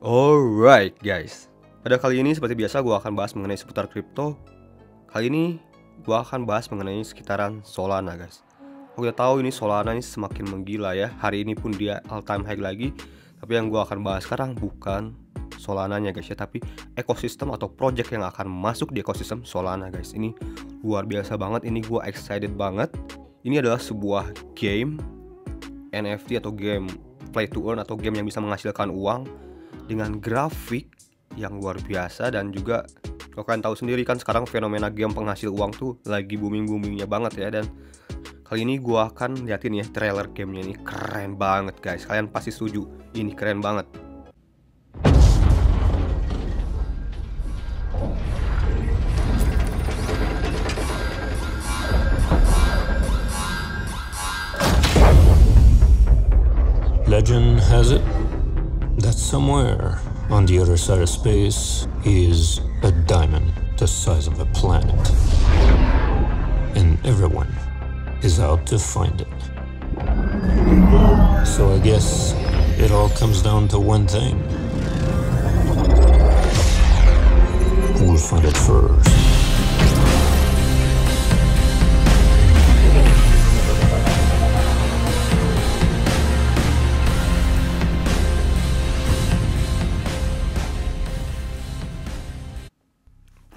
Alright guys, pada kali ini seperti biasa gue akan bahas mengenai seputar kripto. Kali ini gue akan bahas mengenai sekitaran Solana guys. Udah tahu ini Solana ini semakin menggila ya. Hari ini pun dia all time high lagi. Tapi yang gue akan bahas sekarang bukan Solananya guys ya, tapi ekosistem atau project yang akan masuk di ekosistem Solana guys. Ini luar biasa banget. Ini gue excited banget. Ini adalah sebuah game NFT atau game play to earn atau game yang bisa menghasilkan uang dengan grafik yang luar biasa dan juga kalau kalian tahu sendiri kan sekarang fenomena game penghasil uang tuh lagi booming boomingnya banget ya. Dan kali ini gua akan liatin ya trailer gamenya ini. Keren banget guys. Kalian pasti setuju. Ini keren banget. Legend has it that somewhere on the other side of space is a diamond the size of a planet. And everyone is out to find it. So I guess it all comes down to one thing. Who'll find it first?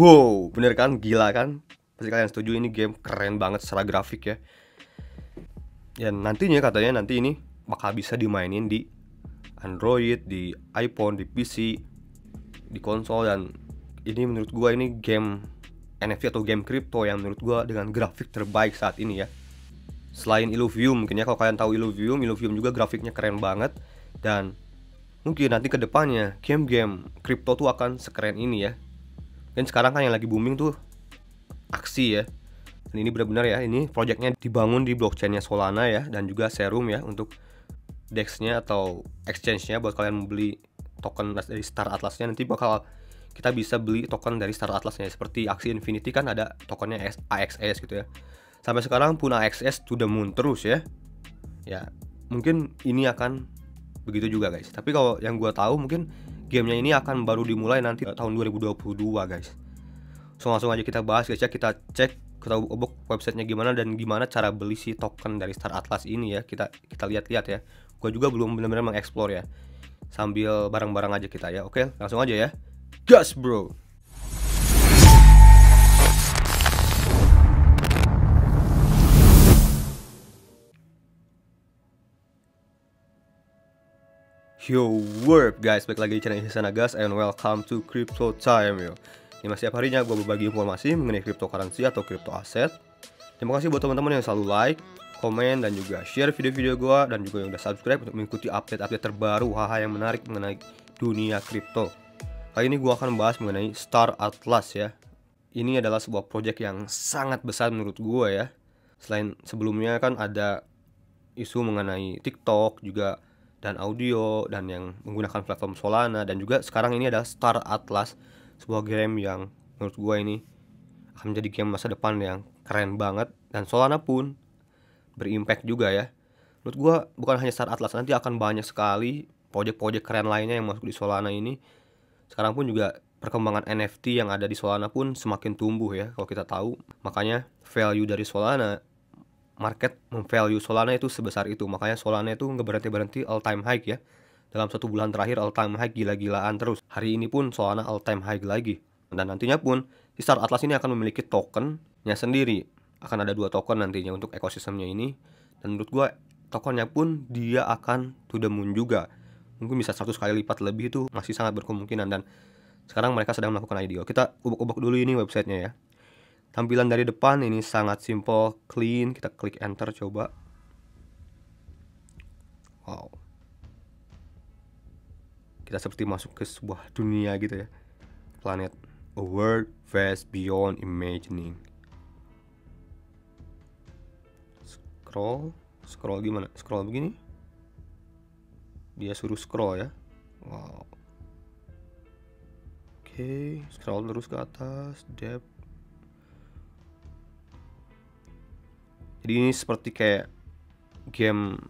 Wow, bener kan? Gila kan? Pasti kalian setuju ini game keren banget secara grafik ya. Dan nantinya katanya nanti ini bakal bisa dimainin di Android, di iPhone, di PC, di konsol dan ini menurut gua ini game NFT atau game crypto yang menurut gua dengan grafik terbaik saat ini ya. Selain Illuvium, mungkin ya kalau kalian tahu Illuvium, Illuvium juga grafiknya keren banget dan mungkin nanti ke depannya game-game crypto tuh akan sekeren ini ya dan sekarang kan yang lagi booming tuh aksi ya. Dan ini benar-benar ya ini projectnya dibangun di blockchainnya Solana ya dan juga Serum ya untuk dexnya atau exchange-nya buat kalian membeli token dari Star Atlasnya. Nanti bakal kita bisa beli token dari Star Atlasnya. Seperti aksi Infinity kan ada tokennya AXS gitu ya. Sampai sekarang pun AXS to the moon terus ya. Ya mungkin ini akan begitu juga guys. Tapi kalau yang gue tahu mungkin gamenya ini akan baru dimulai nanti tahun 2022 guys. So langsung aja kita bahas guys ya. Kita cek kita obok websitenya gimana dan gimana cara beli si token dari Star Atlas ini ya. Kita kita lihat-lihat ya. Gue juga belum benar-benar mengeksplor ya. Sambil bareng-bareng aja kita ya. Oke langsung aja ya. Gas bro Yo, what guys, balik lagi di channel Ihsan Gas and welcome to Crypto Time yo. Ini masih setiap harinya gue berbagi informasi mengenai cryptocurrency atau crypto aset. Terima kasih buat teman-teman yang selalu like, komen, dan juga share video-video gue dan juga yang udah subscribe untuk mengikuti update-update terbaru hal-hal yang menarik mengenai dunia crypto. Kali ini gue akan bahas mengenai Star Atlas ya. Ini adalah sebuah project yang sangat besar menurut gue ya. Selain sebelumnya kan ada isu mengenai TikTok juga dan audio dan yang menggunakan platform Solana dan juga sekarang ini ada Star Atlas sebuah game yang menurut gue ini akan menjadi game masa depan yang keren banget dan Solana pun berimpact juga ya. Menurut gue bukan hanya Star Atlas nanti akan banyak sekali project-project keren lainnya yang masuk di Solana ini. Sekarang pun juga perkembangan NFT yang ada di Solana pun semakin tumbuh ya kalau kita tahu. Makanya value dari Solana market memvalue Solana itu sebesar itu. Makanya Solana itu nggak berhenti berhenti all time high ya. Dalam satu bulan terakhir all time high gila-gilaan terus. Hari ini pun Solana all time high lagi. Dan nantinya pun si Star Atlas ini akan memiliki tokennya sendiri. Akan ada dua token nantinya untuk ekosistemnya ini. Dan menurut gue tokennya pun dia akan to the moon juga. Mungkin bisa 100 kali lipat lebih itu masih sangat berkemungkinan. Dan sekarang mereka sedang melakukan IDO kita ubuk-ubuk dulu ini websitenya ya Tampilan dari depan ini sangat simple, clean. Kita klik enter coba. Wow. Kita seperti masuk ke sebuah dunia gitu ya. Planet. A world vast beyond imagining. Scroll. Scroll gimana? Scroll begini. Dia suruh scroll ya. Wow. Oke, okay. scroll terus ke atas, depth ini seperti kayak game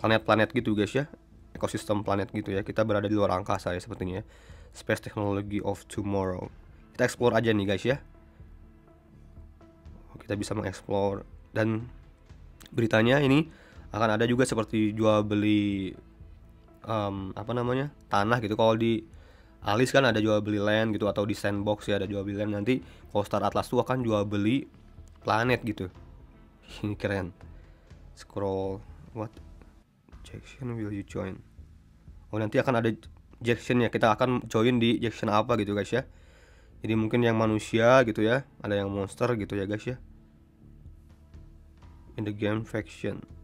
planet-planet gitu guys ya. Ekosistem planet gitu ya. Kita berada di luar angkasa ya sepertinya ya. space technology of tomorrow. Kita explore aja nih guys ya. Kita bisa mengeksplor. Dan beritanya ini akan ada juga seperti jual beli um, apa namanya tanah gitu. Kalau di Alis kan ada jual beli land gitu atau di sandbox ya ada jual beli land. Nanti kalau Star Atlas tuh akan jual beli planet gitu ini keren. Scroll what? Jackson will you join? Oh nanti akan ada Jackson ya kita akan join di Jackson apa gitu guys ya. Jadi mungkin yang manusia gitu ya. Ada yang monster gitu ya guys ya. In the game faction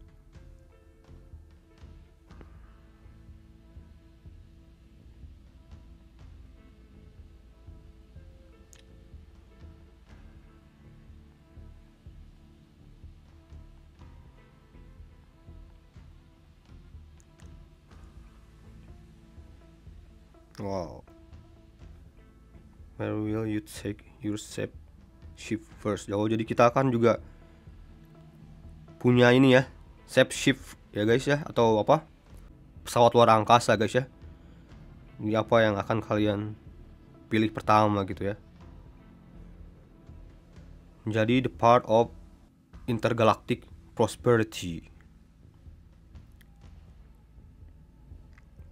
Wow. Where will you take your ship ship first? Oh, jadi kita akan juga punya ini ya, shape shift ya guys ya atau apa? Pesawat luar angkasa guys ya. Ini apa yang akan kalian pilih pertama gitu ya. Menjadi the part of intergalactic prosperity.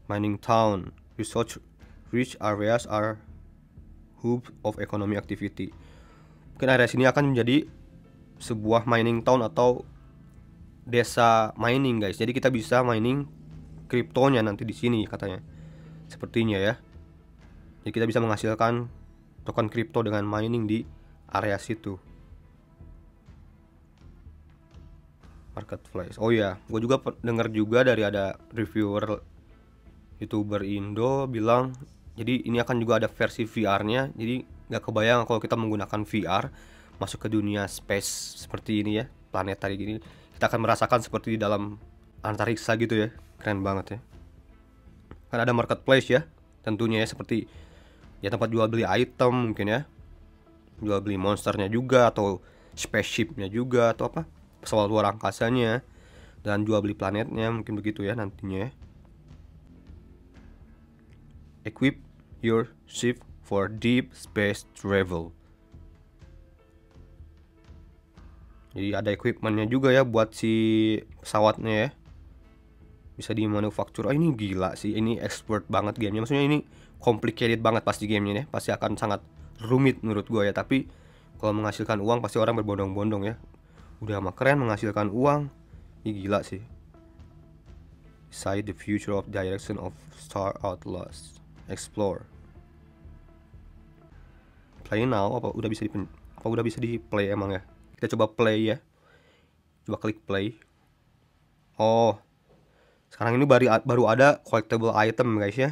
Mining town, research rich areas are hub of economic activity. Mungkin area sini akan menjadi sebuah mining town atau desa mining guys. Jadi kita bisa mining kriptonya nanti di sini katanya. Sepertinya ya. Jadi kita bisa menghasilkan token kripto dengan mining di area situ. Marketplace. Oh ya, gue juga dengar juga dari ada reviewer youtuber Indo bilang jadi ini akan juga ada versi VR-nya jadi nggak kebayang kalau kita menggunakan VR masuk ke dunia space seperti ini ya planetari gini. Kita akan merasakan seperti di dalam antariksa gitu ya keren banget ya. Kan ada marketplace ya tentunya ya seperti ya tempat jual beli item mungkin ya. Jual beli monsternya juga atau spaceshipnya juga atau apa pesawat luar angkasanya dan jual beli planetnya mungkin begitu ya nantinya ya equip your ship for deep space travel. Jadi ada equipmentnya juga ya buat si pesawatnya ya. Bisa dimanufaktur. Oh ini gila sih. Ini expert banget gamenya. Maksudnya ini complicated banget pasti gamenya ya. Pasti akan sangat rumit menurut gue ya. Tapi kalau menghasilkan uang pasti orang berbondong-bondong ya. Udah mah keren menghasilkan uang. Ini gila sih. Side the future of direction of Star Outlaws Explore. Play now apa udah bisa di apa udah bisa di play emang ya? Kita coba play ya. Coba klik play. Oh sekarang ini baru baru ada collectible item guys ya.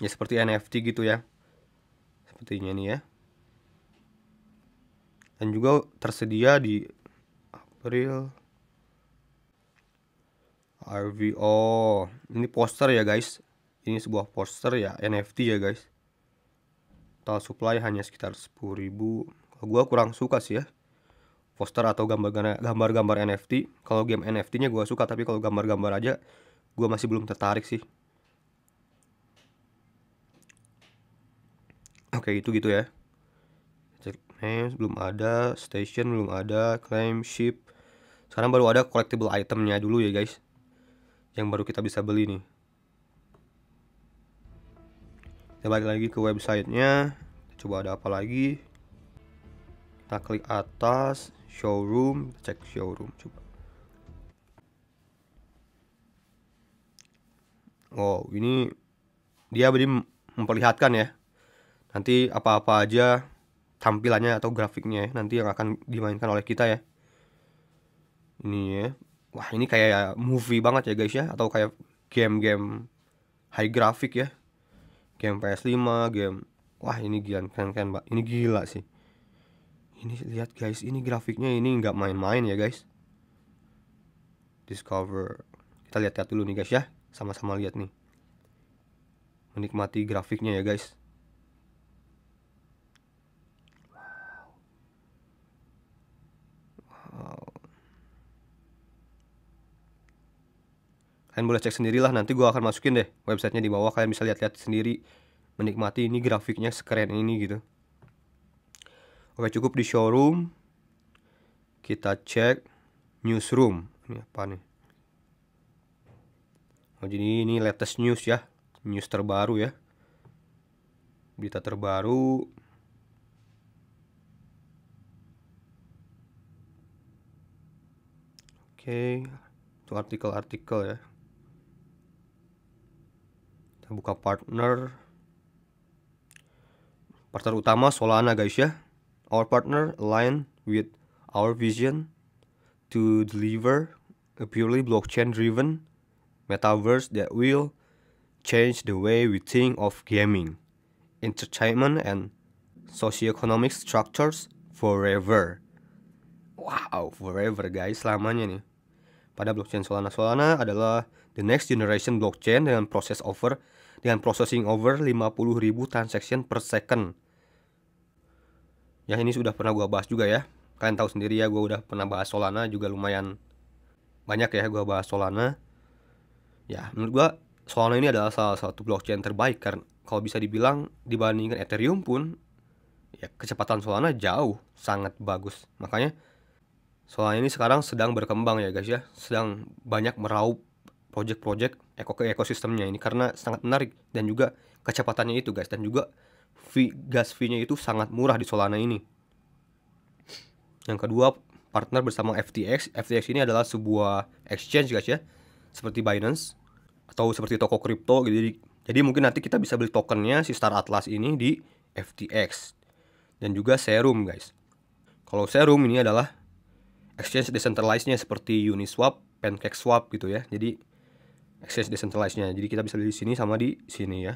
Ya seperti NFT gitu ya. Sepertinya ini ya. Dan juga tersedia di April. RVO ini poster ya guys ini sebuah poster ya NFT ya guys. Total supply hanya sekitar 10.000 kalau gue kurang suka sih ya poster atau gambar-gambar NFT kalau game NFT nya gue suka tapi kalau gambar-gambar aja gue masih belum tertarik sih. Oke itu gitu ya. Cek names belum ada. Station belum ada. Claim ship. Sekarang baru ada collectible itemnya dulu ya guys. Yang baru kita bisa beli nih kita balik lagi ke websitenya. Coba ada apa lagi? Kita klik atas showroom cek showroom coba. Oh ini dia beri memperlihatkan ya. Nanti apa-apa aja tampilannya atau grafiknya ya, nanti yang akan dimainkan oleh kita ya. Ini ya. Wah ini kayak movie banget ya guys ya. Atau kayak game-game high grafik ya game PS5 game wah ini gila keren keren mbak. Ini gila sih. Ini lihat guys ini grafiknya ini nggak main-main ya guys. Discover. Kita lihat-lihat dulu nih guys ya. Sama-sama lihat nih. Menikmati grafiknya ya guys kalian boleh cek sendirilah nanti gue akan masukin deh websitenya di bawah. Kalian bisa lihat-lihat sendiri menikmati ini grafiknya sekeren ini gitu. Oke cukup di showroom. Kita cek newsroom. Ini apa nih? Oh jadi ini latest news ya. News terbaru ya. Berita terbaru. Oke itu artikel-artikel ya kita buka partner. Partner utama Solana guys ya. Our partner align with our vision to deliver a purely blockchain driven metaverse that will change the way we think of gaming entertainment and socioeconomic structures forever. Wow forever guys selamanya nih. Pada blockchain Solana Solana adalah the next generation blockchain dengan proses over dengan processing over 50.000 transaction per second. Ya ini sudah pernah gua bahas juga ya. Kalian tahu sendiri ya, gua udah pernah bahas Solana juga lumayan banyak ya gua bahas Solana. Ya, menurut gua Solana ini adalah salah satu blockchain terbaik karena kalau bisa dibilang dibandingkan Ethereum pun ya kecepatan Solana jauh sangat bagus. Makanya Solana ini sekarang sedang berkembang ya guys ya, sedang banyak meraup project-project ekosistemnya ini karena sangat menarik dan juga kecepatannya itu guys dan juga fee gas fee-nya itu sangat murah di Solana ini. Yang kedua, partner bersama FTX. FTX ini adalah sebuah exchange guys ya, seperti Binance atau seperti toko kripto gitu. Jadi, jadi mungkin nanti kita bisa beli tokennya si Star Atlas ini di FTX dan juga Serum guys. Kalau Serum ini adalah exchange decentralized-nya seperti Uniswap, PancakeSwap gitu ya. Jadi exchange decentralized-nya. Jadi kita bisa di sini sama di sini ya.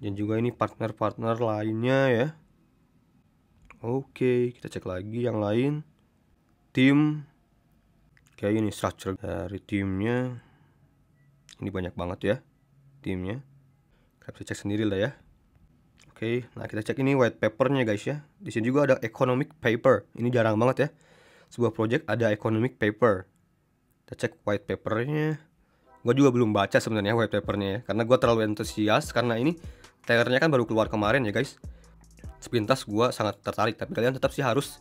Dan juga ini partner-partner lainnya ya. Oke, kita cek lagi yang lain. Tim kayak ini structure dari timnya. Ini banyak banget ya timnya. Kita bisa cek sendiri lah ya. Oke, nah kita cek ini white papernya guys ya. Di sini juga ada economic paper. Ini jarang banget ya. Sebuah project ada economic paper. Kita cek white papernya gue juga belum baca sebenarnya white papernya ya karena gue terlalu antusias karena ini trailernya kan baru keluar kemarin ya guys. Sepintas gue sangat tertarik tapi kalian tetap sih harus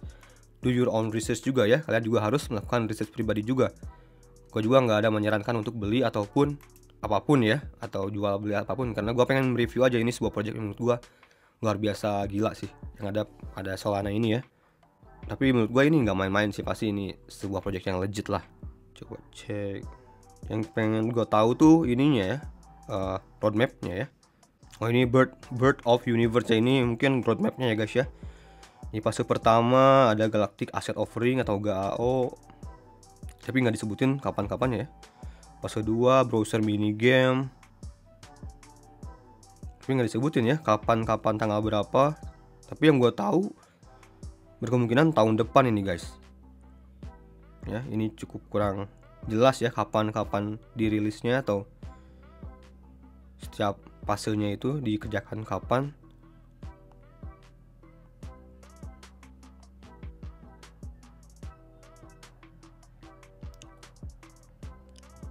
do your own research juga ya. Kalian juga harus melakukan research pribadi juga. Gue juga nggak ada menyarankan untuk beli ataupun apa pun ya atau jual beli apa pun karena gue pengen review aja ini sebuah project menurut gue luar biasa gila sih yang ada ada Solana ini ya. Tapi menurut gue ini nggak main-main sih pasti ini sebuah project yang legit lah. Coba cek yang pengen gue tahu tuh ininya ya uh, roadmapnya ya. Oh ini bird bird of universe ini mungkin roadmapnya ya guys ya. Ini fase pertama ada galactic asset offering atau GAO tapi nggak disebutin kapan-kapan ya. Fase 2 browser mini game tapi nggak disebutin ya kapan-kapan tanggal berapa. Tapi yang gue tahu berkemungkinan tahun depan ini guys. Ya ini cukup kurang jelas ya kapan-kapan dirilisnya atau setiap fasenya itu dikerjakan kapan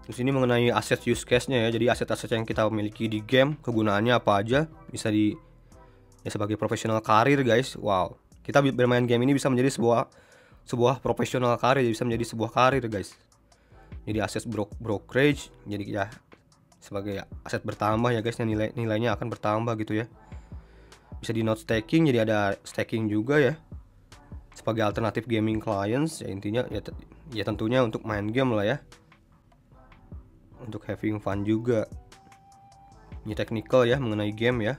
Terus ini mengenai aset use case-nya ya. Jadi aset-aset yang kita miliki di game, kegunaannya apa aja? Bisa di ya sebagai profesional karir, guys. Wow. Kita bermain game ini bisa menjadi sebuah sebuah profesional karir, bisa menjadi sebuah karir, guys jadi aset bro brokerage jadi ya sebagai aset bertambah ya guys nilai nilainya akan bertambah gitu ya. Bisa di note staking jadi ada staking juga ya. Sebagai alternatif gaming clients ya intinya ya, ya tentunya untuk main game lah ya. Untuk having fun juga. Ini technical ya mengenai game ya.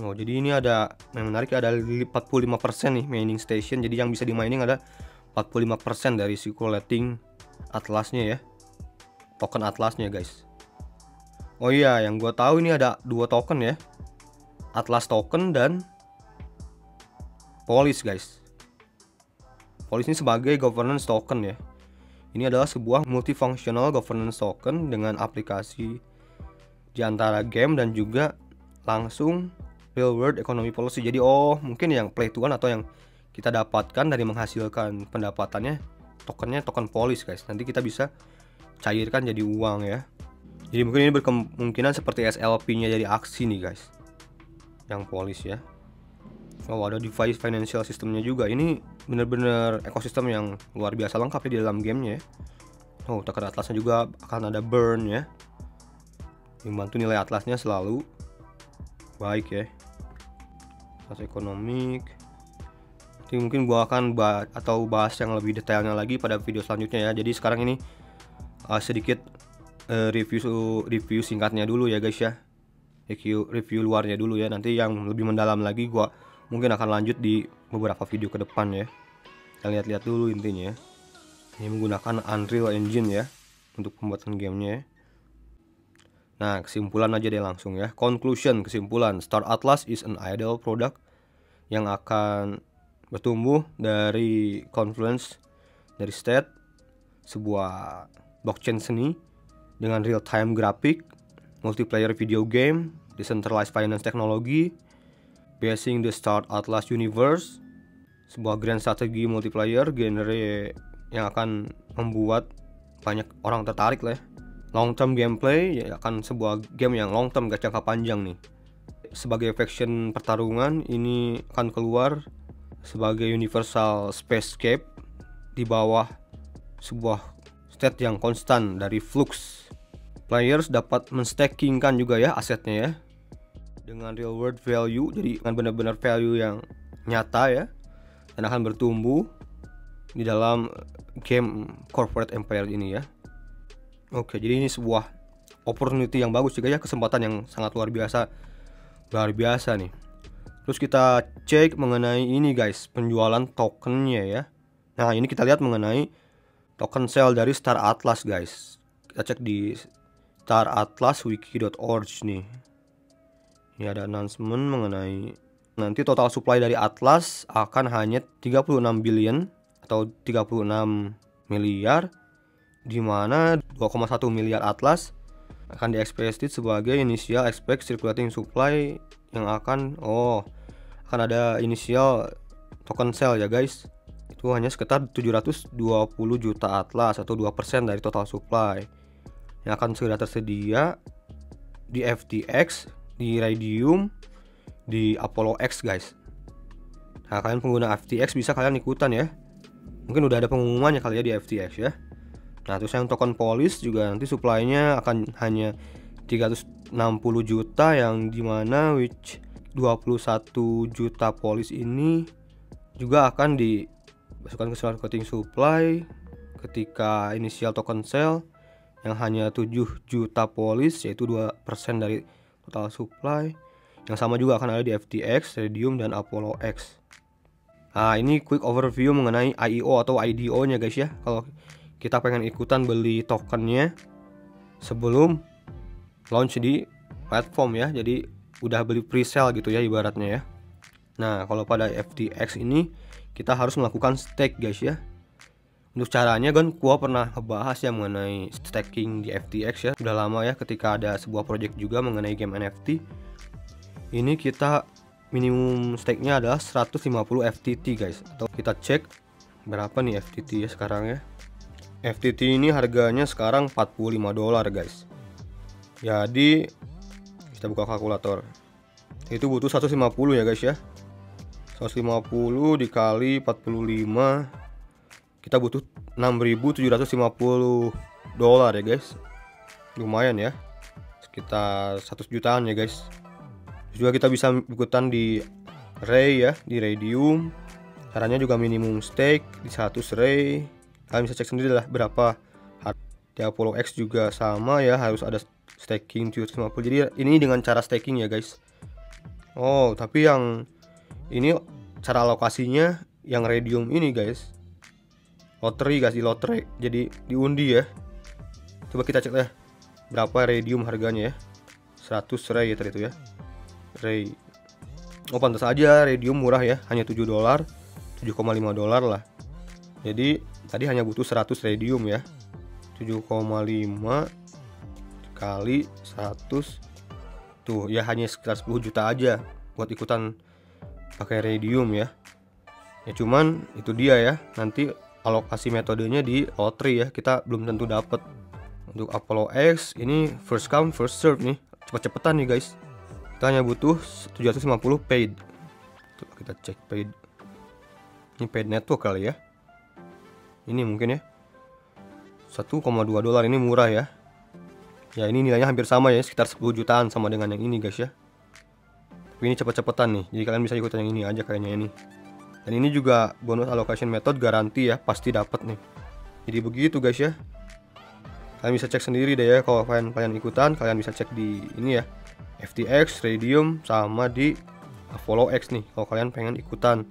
Oh jadi ini ada yang menarik ada 45% nih mining station. Jadi yang bisa di mining ada 45% dari circulating atlasnya ya. Token atlasnya guys. Oh iya yang gue tahu ini ada dua token ya. Atlas token dan polis guys. Polis ini sebagai governance token ya. Ini adalah sebuah multifunctional governance token dengan aplikasi di antara game dan juga langsung real world economy policy. Jadi oh mungkin yang play to earn atau yang kita dapatkan dari menghasilkan pendapatannya tokennya token polis guys. Nanti kita bisa cairkan jadi uang ya. Jadi mungkin ini berkemungkinan seperti SLP nya jadi aksi nih guys. Yang polis ya. Oh ada device financial systemnya juga. Ini bener-bener ekosistem yang luar biasa lengkap ya di dalam gamenya ya. Oh tekan atlasnya juga akan ada burn ya. Membantu nilai atlasnya selalu Baik ya. Atlas ekonomik Nanti mungkin gua akan bahas atau bahas yang lebih detailnya lagi pada video selanjutnya ya. Jadi sekarang ini uh, sedikit uh, review review singkatnya dulu ya guys ya. Review review luarnya dulu ya. Nanti yang lebih mendalam lagi gua mungkin akan lanjut di beberapa video ke depan ya. Kita lihat-lihat dulu intinya ini menggunakan Unreal Engine ya untuk pembuatan gamenya ya. nah kesimpulan aja deh langsung ya. Conclusion kesimpulan. Star Atlas is an ideal product yang akan bertumbuh dari confluence dari state sebuah blockchain seni dengan real time grafik multiplayer video game decentralized finance technology Basing the Star Atlas Universe, sebuah grand strategi multiplayer genre yang akan membuat banyak orang tertarik lah ya. Long term gameplay ya akan sebuah game yang long term gak jangka panjang nih. Sebagai faction pertarungan ini akan keluar sebagai universal spacescape di bawah sebuah state yang konstan dari Flux. Players dapat menstakingkan juga ya asetnya ya dengan real world value jadi dengan benar-benar value yang nyata ya dan akan bertumbuh di dalam game corporate empire ini ya. Oke jadi ini sebuah opportunity yang bagus juga ya kesempatan yang sangat luar biasa. Luar biasa nih terus kita cek mengenai ini guys penjualan tokennya ya. Nah ini kita lihat mengenai token sale dari Star Atlas guys. Kita cek di staratlaswiki.org nih. Ini ada announcement mengenai nanti total supply dari Atlas akan hanya 36 billion atau 36 miliar di mana 2,1 miliar Atlas akan diexpected sebagai initial expect circulating supply yang akan oh akan ada inisial token sale ya guys itu hanya sekitar 720 juta atlas atau 2% dari total supply yang akan segera tersedia di FTX di Radium, di Apollo X guys. Nah kalian pengguna FTX bisa kalian ikutan ya. Mungkin udah ada pengumumannya kali ya di FTX ya. Nah terus yang token polis juga nanti supply-nya akan hanya 360 juta yang di mana which 21 juta polis ini juga akan dimasukkan ke marketing supply ketika initial token sale yang hanya 7 juta polis yaitu 2% dari total supply yang sama juga akan ada di FTX, Radium dan Apollo X. Nah, ini quick overview mengenai IEO atau IDO-nya guys ya. Kalau kita pengen ikutan beli tokennya sebelum launch di platform ya. Jadi udah beli pre-sale gitu ya ibaratnya ya. Nah, kalau pada FTX ini kita harus melakukan stake guys ya. Untuk caranya kan gua pernah ngebahas ya mengenai staking di FTX ya. Udah lama ya ketika ada sebuah project juga mengenai game NFT. Ini kita minimum stake-nya adalah 150 FTT guys. Atau kita cek berapa nih FTT ya sekarang ya. FTT ini harganya sekarang 45 dolar guys. Jadi kita buka kalkulator. Itu butuh 150 ya guys ya. 150 dikali 45 kita butuh 6.750 dolar ya guys. Lumayan ya. Sekitar 100 jutaan ya guys. Juga kita bisa ikutan di Ray ya di Radium. Caranya juga minimum stake di 100 Ray. Kalian bisa cek sendiri lah berapa. Di Apollo X juga sama ya harus ada staking 750 jadi ini dengan cara staking ya guys. Oh tapi yang ini cara alokasinya yang Radium ini guys. Lottery guys di lotre jadi diundi ya. Coba kita cek ya berapa radium harganya ya? 100 ray ya itu ya. Ray. Oh pantas aja radium murah ya hanya 7 dolar 7,5 dolar lah. Jadi tadi hanya butuh 100 radium ya. 7,5 kali 100 tuh ya hanya sekitar 10 juta aja buat ikutan pakai radium ya. Ya cuman itu dia ya nanti alokasi metodenya di lottery ya kita belum tentu dapat untuk Apollo X ini first come first serve nih. Cepet-cepetan nih guys. Kita hanya butuh 750 paid. Coba kita cek paid. Ini paid network kali ya. Ini mungkin ya. 1,2 dolar ini murah ya ya ini nilainya hampir sama ya sekitar 10 jutaan sama dengan yang ini guys ya. Tapi ini cepet-cepetan nih jadi kalian bisa ikutan yang ini aja kayaknya ini. Dan ini juga bonus allocation method garanti ya pasti dapat nih. Jadi begitu guys ya. Kalian bisa cek sendiri deh ya kalau kalian kalian ikutan kalian bisa cek di ini ya FTX, Radium sama di Follow X nih kalau kalian pengen ikutan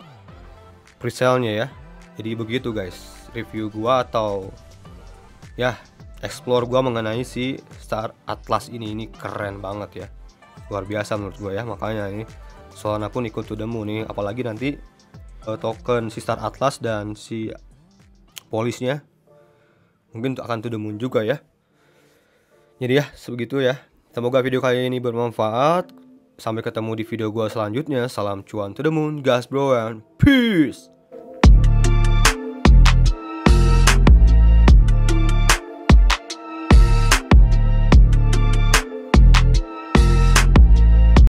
presale-nya ya. Jadi begitu guys review gua atau ya explore gua mengenai si Star Atlas ini. Ini keren banget ya. Luar biasa menurut gue ya. Makanya ini soalnya pun ikut to the moon nih. Apalagi nanti uh, token si Star Atlas dan si polisnya mungkin akan to the moon juga ya. Jadi ya sebegitu ya. Semoga video kali ini bermanfaat. Sampai ketemu di video gue selanjutnya. Salam cuan to the moon gas bro and peace